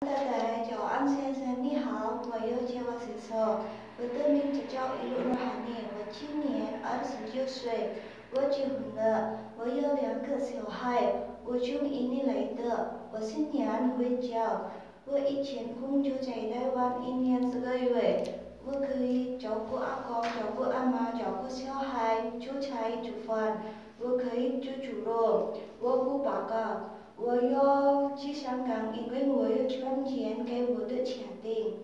太太，早安先生，你好，我有介绍介绍，我的名字叫伊鲁诺哈尼，我今年二十九岁，我结婚了，我有两个小孩，我从印尼来的，我是娘会教，我以前工作在台湾一年四个月，我可以照顾阿公、照顾阿妈、照顾小孩、煮菜、煮饭，我可以煮猪肉，我不报告。我要去香港，因为我要赚钱给我的家庭。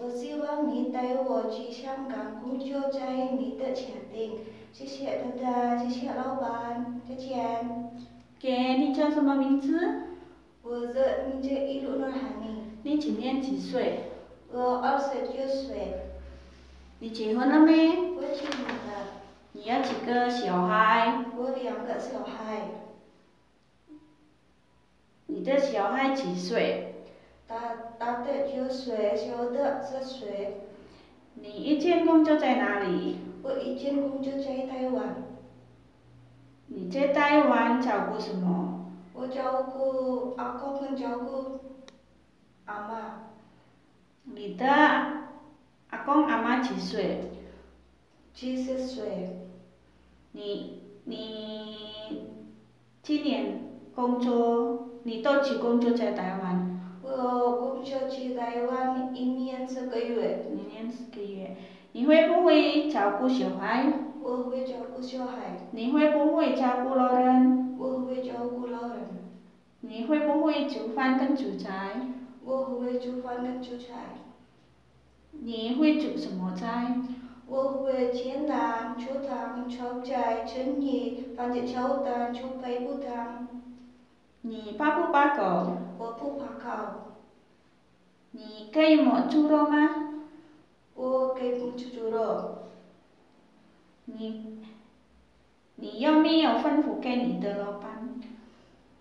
我希望你带我去香港工作，在你的家庭。谢谢大家，谢谢老板，再见。给你叫什么名字？我的名字伊鲁诺哈尼。你今年几岁？我二十九岁。你结婚了没？我结婚了。你有几个小孩？我两个小孩。你的小孩几岁？大大的九岁，小的十岁。你以前工作在哪里？我以前工作在台湾。你在台湾照顾什么？我照顾阿公跟照顾阿妈。你的阿公阿妈几岁？七十岁。你你今年工作？你多久工作在台湾？我工作去台湾一年四个月。一年四个月。你会不会照顾小孩？我会照顾小孩。你会不会照顾老人？我会照顾老人。你会不会煮饭跟煮菜？我会煮饭跟煮菜。你会煮什么菜？我会煎蛋、煮汤、炒菜、蒸鱼、番茄炒蛋、煮排骨汤。你怕不怕狗？我不怕狗。你可以摸猪肉吗？我可以摸猪肉。你你有没有吩咐给你的老板？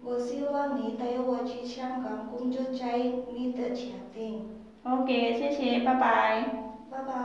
我希望你带我去香港工作，在你的家庭。OK，谢谢，拜拜。拜拜。